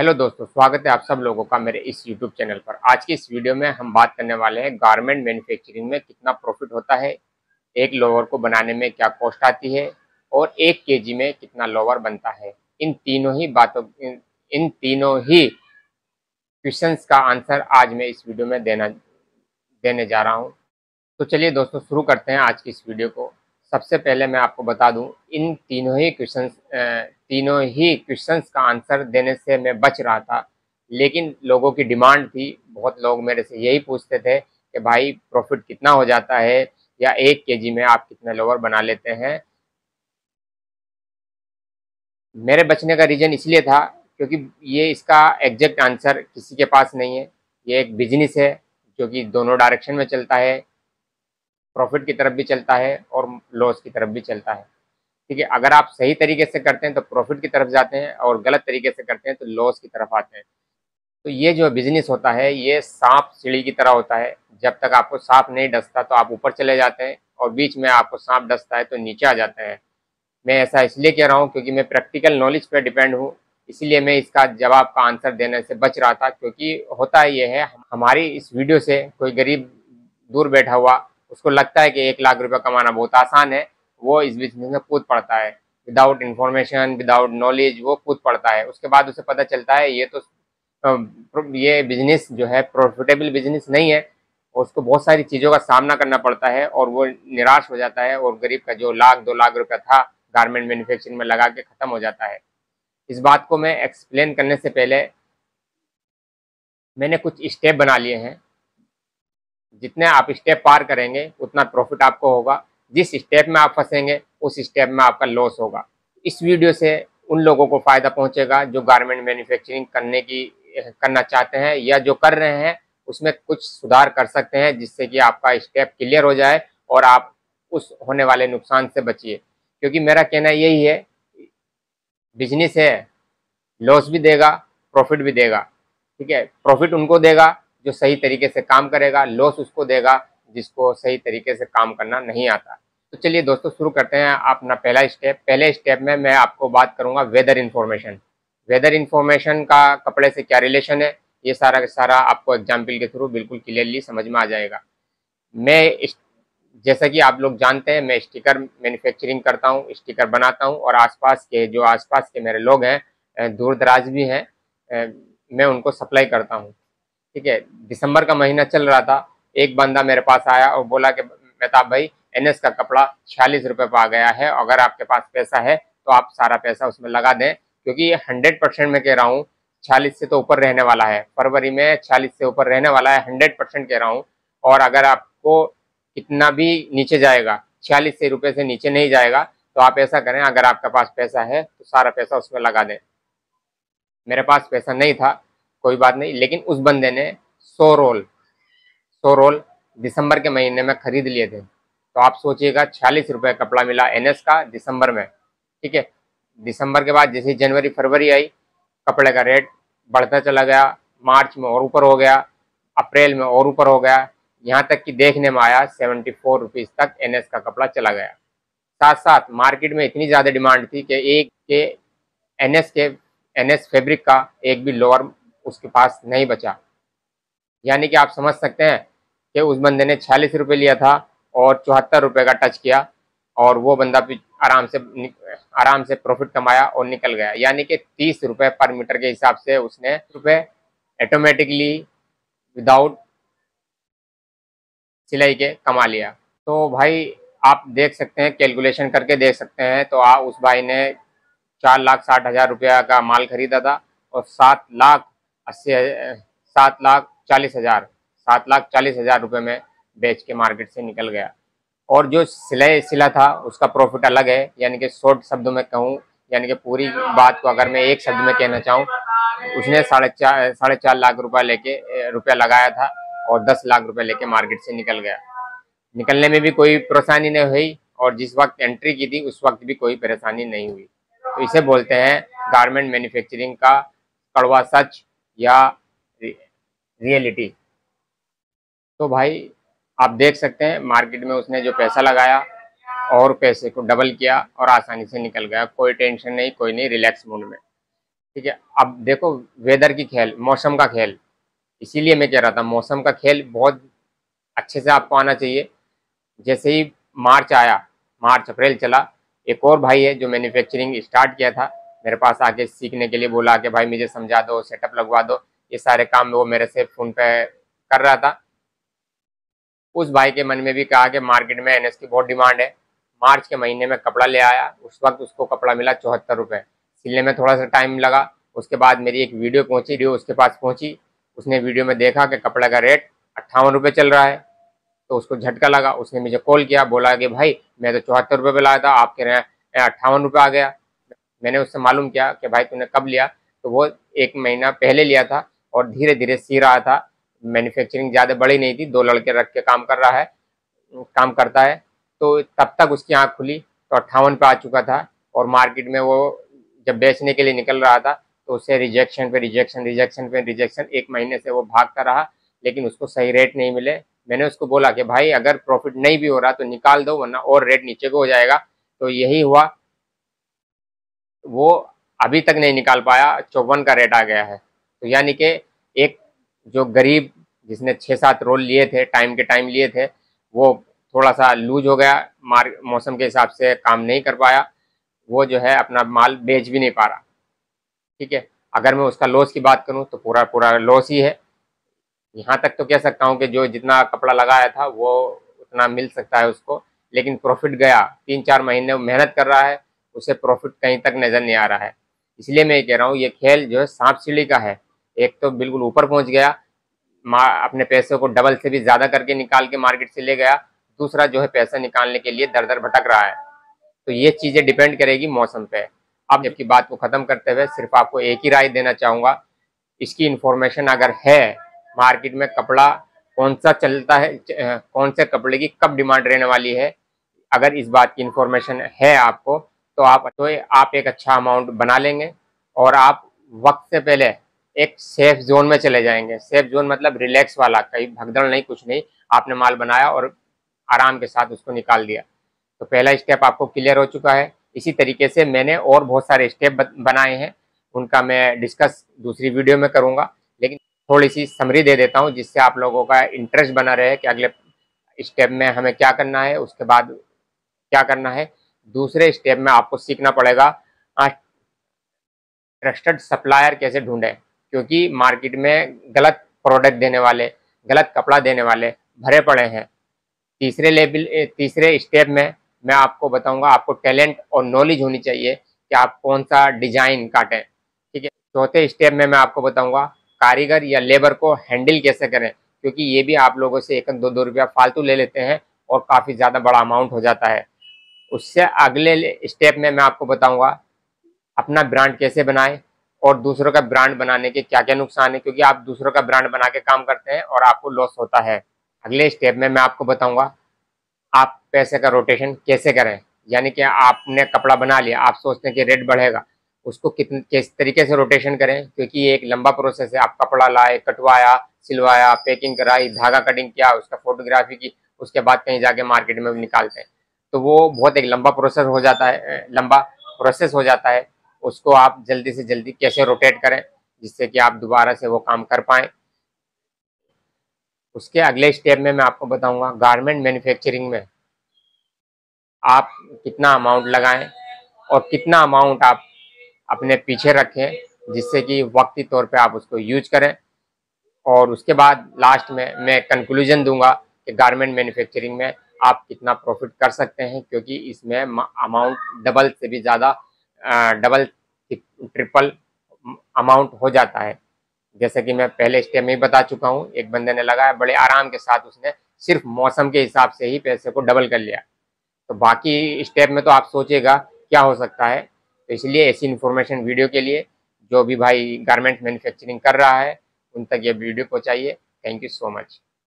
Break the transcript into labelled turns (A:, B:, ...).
A: Hello दोस्तों स्वागत है आप सब लोगों का मेरे इस यूट्यूब चैनल पर। आज की इस वीडियो में हम बात करने वाले हैं गारमेंट मैन्युफैक्चरिंग में कितना प्रॉफिट होता है एक लोअर को बनाने में क्या कॉस्ट आती है और एक केजी में कितना लोअर बनता है। इन तीनों ही बातों इन, इन तीनों ही क्वेश्चंस का आंसर आज मैं इस वीडियो में देना देने जा रहा हूँ। तो चलिए दोस्तों शुरू करते हैं आज की इस वीडियो को। सबसे पहले मैं आपको बता दूँ, इन तीनों ही क्वेश्चन तीनों ही क्वेश्चंस का आंसर देने से मैं बच रहा था। लेकिन लोगों की डिमांड थी। बहुत लोग मेरे से यही पूछते थे कि भाई प्रॉफिट कितना हो जाता है? या एक केजी में आप कितने लोवर बना लेते हैं? मेरे बचने का रीज़न इसलिए था क्योंकि ये इसका एग्जैक्ट आंसर किसी के पास नहीं है। ये एक बिज़नेस है जो कि दोनों डायरेक्शन में चलता है। प्रॉफिट की तरफ़ भी चलता है और लॉस की तरफ़ भी चलता है। ठीक है, अगर आप सही तरीके से करते हैं तो प्रॉफिट की तरफ़ जाते हैं और गलत तरीके से करते हैं तो लॉस की तरफ़ आते हैं। तो ये जो बिज़नेस होता है, ये सांप सीढ़ी की तरह होता है। जब तक आपको सांप नहीं डसता तो आप ऊपर चले जाते हैं और बीच में आपको सांप डसता है तो नीचे आ जाते हैं। मैं ऐसा इसलिए कह रहा हूँ क्योंकि मैं प्रैक्टिकल नॉलेज पर डिपेंड हूँ, इसलिए मैं इसका जवाब का आंसर देने से बच रहा था। क्योंकि होता ये है, हमारी इस वीडियो से कोई गरीब दूर बैठा हुआ उसको लगता है कि एक लाख रुपया कमाना बहुत आसान है। वो इस बिज़नेस में कूद पड़ता है। विदाउट इन्फॉर्मेशन विदाउट नॉलेज वो कूद पड़ता है। उसके बाद उसे पता चलता है, ये तो ये बिज़नेस जो है प्रॉफिटेबल बिज़नेस नहीं है। उसको बहुत सारी चीज़ों का सामना करना पड़ता है और वो निराश हो जाता है और गरीब का जो लाख, दो लाख रुपया था गारमेंट मैन्युफैक्चरिंग में लगा के ख़त्म हो जाता है। इस बात को मैं एक्सप्लेन करने से पहले मैंने कुछ स्टेप बना लिए हैं। जितने आप स्टेप पार करेंगे, उतना प्रॉफिट आपको होगा। जिस स्टेप में आप फंसेंगे, उस स्टेप में आपका लॉस होगा। इस वीडियो से उन लोगों को फ़ायदा पहुंचेगा जो गारमेंट मैन्युफैक्चरिंग करने की करना चाहते हैं या जो कर रहे हैं, उसमें कुछ सुधार कर सकते हैं जिससे कि आपका स्टेप क्लियर हो जाए और आप उस होने वाले नुकसान से बचिए। क्योंकि मेरा कहना यही है बिज़नेस है लॉस भी देगा प्रॉफिट भी देगा। ठीक है? प्रॉफिट उनको देगा जो सही तरीके से काम करेगा लॉस उसको देगा, जिसको सही तरीके से काम करना नहीं आता। तो चलिए दोस्तों, शुरू करते हैं अपना पहला स्टेप पहले स्टेप में मैं आपको बात करूँगा वेदर इन्फॉर्मेशन वेदर इन्फॉर्मेशन का कपड़े से क्या रिलेशन है, ये सारा का सारा आपको एग्ज़ाम्पल के थ्रू बिल्कुल क्लियरली समझ में आ जाएगा। मैं जैसा कि आप लोग जानते हैं, मैं स्टिकर मैन्युफैक्चरिंग करता हूँ स्टिकर बनाता हूँ और आसपास के, जो आसपास के मेरे लोग हैं दूर दराज भी हैं मैं उनको सप्लाई करता हूँ। ठीक है, दिसंबर का महीना चल रहा था, एक बंदा मेरे पास आया और बोला कि, मेहताब भाई, एनएस का कपड़ा छियालीस रुपये पर आ गया है अगर आपके पास पैसा है तो आप सारा पैसा उसमें लगा दें। क्योंकि ये हंड्रेड परसेंट मैं कह रहा हूँ, छियालीस से तो ऊपर रहने वाला है। फरवरी में छियालीस से ऊपर रहने वाला है, हंड्रेड परसेंट कह रहा हूँ। और अगर आपको कितना भी नीचे जाएगा, छियालीस से रुपये से नीचे नहीं जाएगा तो आप ऐसा करें, अगर आपके पास पैसा है तो सारा पैसा उसमें लगा दें। मेरे पास पैसा नहीं था कोई बात नहीं, लेकिन उस बंदे ने सौ रोल सौ रोल दिसंबर के महीने में खरीद लिए थे। तो आप सोचिएगा, छियालीस रुपये कपड़ा मिला एनएस का दिसंबर में, ठीक है? दिसंबर के बाद जैसे जनवरी, फरवरी आई, कपड़े का रेट बढ़ता चला गया, मार्च में और ऊपर हो गया, अप्रैल में और ऊपर हो गया, यहाँ तक कि देखने में आया सेवेंटी फोर रुपीज़ तक एनएस का कपड़ा चला गया। साथ साथ मार्केट में इतनी ज़्यादा डिमांड थी कि एक के, एनएस के, एनएस फैब्रिक का एक भी लोअर उसके पास नहीं बचा। यानी कि आप समझ सकते हैं कि उस बंदे ने छियालीस रुपये लिया था और चौहत्तर रुपये का टच किया और वो बंदा भी आराम से आराम से प्रॉफिट कमाया और निकल गया। यानी कि तीस रुपये पर मीटर के हिसाब से उसने रुपये ऑटोमेटिकली विदाउट सिलाई के कमा लिया। तो भाई, आप देख सकते हैं कैलकुलेशन करके देख सकते हैं तो आप उस भाई ने चार लाख साठ हज़ार रुपया का माल खरीदा था और सात लाख अस्सी, सात लाख चालीस हज़ार, सात लाख चालीस हज़ार रुपये में बेच के मार्केट से निकल गया। और जो सिलाई, सिला था, उसका प्रॉफिट अलग है। यानी कि शॉर्ट शब्दों में कहूँ, यानी कि पूरी बात को अगर मैं एक शब्द में कहना चाहूँ, उसने साढ़े चार साढ़े चार लाख रुपया लेके, रुपया लगाया था और दस लाख रुपए लेके मार्केट से निकल गया। निकलने में भी कोई परेशानी नहीं हुई और जिस वक्त एंट्री की थी, उस वक्त भी कोई परेशानी नहीं हुई। तो इसे बोलते हैं गारमेंट मैन्युफैक्चरिंग का कड़वा सच। या रियलिटी तो भाई, आप देख सकते हैं मार्केट में उसने जो पैसा लगाया और पैसे को डबल किया और आसानी से निकल गया। कोई टेंशन नहीं, कोई नहीं रिलैक्स मूड में। ठीक है, अब देखो वेदर की खेल मौसम का खेल इसीलिए मैं कह रहा था, मौसम का खेल बहुत अच्छे से आपको आना चाहिए। जैसे ही मार्च आया, मार्च, अप्रैल चला, एक और भाई है जो मैन्युफैक्चरिंग स्टार्ट किया था। मेरे पास आके सीखने के लिए बोला कि भाई मुझे समझा दो सेटअप लगवा दो। ये सारे काम वो मेरे से फ़ोन पे कर रहा था। उस भाई के मन में भी कहा कि मार्केट में एनएस की बहुत डिमांड है। मार्च के महीने में कपड़ा ले आया। उस वक्त उसको कपड़ा मिला चौहत्तर रुपये सिलने में थोड़ा सा टाइम लगा। उसके बाद मेरी एक वीडियो पहुँची वीडियो उसके पास पहुँची। उसने वीडियो में देखा कि कपड़े का रेट अट्ठावन रुपये चल रहा है। तो उसको झटका लगा। उसने मुझे कॉल किया, बोला कि भाई, मैं तो चौहत्तर रुपये पे लाया था, आपके अट्ठावन रुपये आ गया। मैंने उससे मालूम किया कि भाई तूने कब लिया तो वो एक महीना पहले लिया था और धीरे धीरे सी रहा था। मैन्युफैक्चरिंग ज़्यादा बड़ी नहीं थी, दो लड़के रख के काम कर रहा है, काम करता है। तो तब तक उसकी आँख खुली तो अट्ठावन पे आ चुका था और मार्केट में वो जब बेचने के लिए निकल रहा था तो उसे रिजेक्शन पे रिजेक्शन रिजेक्शन पे रिजेक्शन एक महीने से वो भागता रहा, लेकिन उसको सही रेट नहीं मिले। मैंने उसको बोला कि भाई अगर प्रॉफिट नहीं भी हो रहा तो निकाल दो, वरना और रेट नीचे को हो जाएगा। तो यही हुआ। वो अभी तक नहीं निकाल पाया, चौवन का रेट आ गया है। तो यानी कि एक जो गरीब जिसने छः सात रोल लिए थे टाइम के टाइम लिए थे, वो थोड़ा सा लूज हो गया, मार, मौसम के हिसाब से काम नहीं कर पाया, वो जो है अपना माल बेच भी नहीं पा रहा। ठीक है? अगर मैं उसका लॉस की बात करूँ तो पूरा पूरा लॉस ही है। यहाँ तक तो कह सकता हूँ कि जो जितना कपड़ा लगाया था, वो उतना मिल सकता है उसको, लेकिन प्रॉफिट गया। तीन चार महीने मेहनत कर रहा है उसे प्रॉफिट कहीं तक नज़र नहीं आ रहा है। इसलिए मैं कह रहा हूँ, ये खेल जो है सांप सीढ़ी का है। एक तो बिल्कुल ऊपर पहुँच गया अपने पैसे को डबल से भी ज़्यादा करके निकाल के मार्केट से ले गया। दूसरा जो है पैसा निकालने के लिए दर दर भटक रहा है। तो ये चीज़ें डिपेंड करेगी मौसम पे। अब जबकि बात को ख़त्म करते हुए सिर्फ़ आपको एक ही राय देना चाहूँगा। इसकी इन्फॉर्मेशन अगर है मार्केट में कपड़ा कौन सा चलता है कौन से कपड़े की कब डिमांड रहने वाली है, अगर इस बात की इन्फॉर्मेशन है आपको तो आप तो आप एक अच्छा अमाउंट बना लेंगे और आप वक्त से पहले एक सेफ़ जोन में चले जाएँगे। सेफ़ जोन मतलब रिलैक्स वाला, कहीं भगदड़ नहीं, कुछ नहीं। आपने माल बनाया और आराम के साथ उसको निकाल दिया। तो पहला स्टेप आपको क्लियर हो चुका है। इसी तरीके से मैंने और बहुत सारे स्टेप बनाए हैं। उनका मैं डिस्कस दूसरी वीडियो में करूँगा। लेकिन थोड़ी सी समरी दे देता हूँ, जिससे आप लोगों का इंटरेस्ट बना रहे कि अगले स्टेप में हमें क्या करना है, उसके बाद क्या करना है। दूसरे स्टेप में आपको सीखना पड़ेगा ट्रस्टेड सप्लायर कैसे ढूंढें? क्योंकि मार्केट में गलत प्रोडक्ट देने वाले, गलत कपड़ा देने वाले भरे पड़े हैं। तीसरे लेवल तीसरे स्टेप में मैं आपको बताऊँगा, आपको टैलेंट और नॉलेज होनी चाहिए कि आप कौन सा डिज़ाइन काटें। ठीक है? चौथे स्टेप में मैं आपको बताऊँगा, कारीगर या लेबर को हैंडल कैसे करें? क्योंकि ये भी आप लोगों से एक दो दो रुपया फालतू ले लेते हैं और काफ़ी ज़्यादा बड़ा अमाउंट हो जाता है। उससे अगले स्टेप में मैं आपको बताऊँगा अपना ब्रांड कैसे बनाएँ और दूसरों का ब्रांड बनाने के क्या क्या नुकसान है, क्योंकि आप दूसरों का ब्रांड बना के काम करते हैं और आपको लॉस होता है। अगले स्टेप में मैं आपको बताऊँगा आप पैसे का रोटेशन कैसे करें, यानी कि आपने कपड़ा बना लिया, आप सोचते हैं कि रेट बढ़ेगा, उसको कितने, किस तरीके से रोटेशन करें, क्योंकि ये एक लंबा प्रोसेस है। आप कपड़ा लाए, कटवाया, सिलवाया पैकिंग कराई, धागा कटिंग किया, उसका फोटोग्राफी की, उसके बाद कहीं जाके मार्केट में भी निकालते हैं। तो वो बहुत एक लंबा प्रोसेस हो जाता है लंबा प्रोसेस हो जाता है। उसको आप जल्दी से जल्दी कैसे रोटेट करें, जिससे कि आप दोबारा से वो काम कर पाएँ। उसके अगले स्टेप में मैं आपको बताऊँगा गारमेंट मैन्युफैक्चरिंग में आप कितना अमाउंट लगाएँ और कितना अमाउंट आप अपने पीछे रखें, जिससे कि वक्ती तौर पे आप उसको यूज़ करें। और उसके बाद लास्ट में मैं कंक्लूजन दूँगा कि गारमेंट मैन्युफैक्चरिंग में आप कितना प्रॉफिट कर सकते हैं, क्योंकि इसमें अमाउंट डबल से भी ज़्यादा डबल ट्रिपल अमाउंट हो जाता है। जैसे कि मैं पहले स्टेप में ही बता चुका हूँ, एक बंदे ने लगाया, बड़े आराम के साथ उसने सिर्फ़ मौसम के हिसाब से ही पैसे को डबल कर लिया। तो बाकी स्टेप में तो आप सोचेगा क्या हो सकता है। तो इसलिए ऐसी इन्फॉर्मेशन वीडियो के लिए जो भी भाई गारमेंट मैन्युफैक्चरिंग कर रहा है, उन तक ये video पहुँचाइए। Thank you so much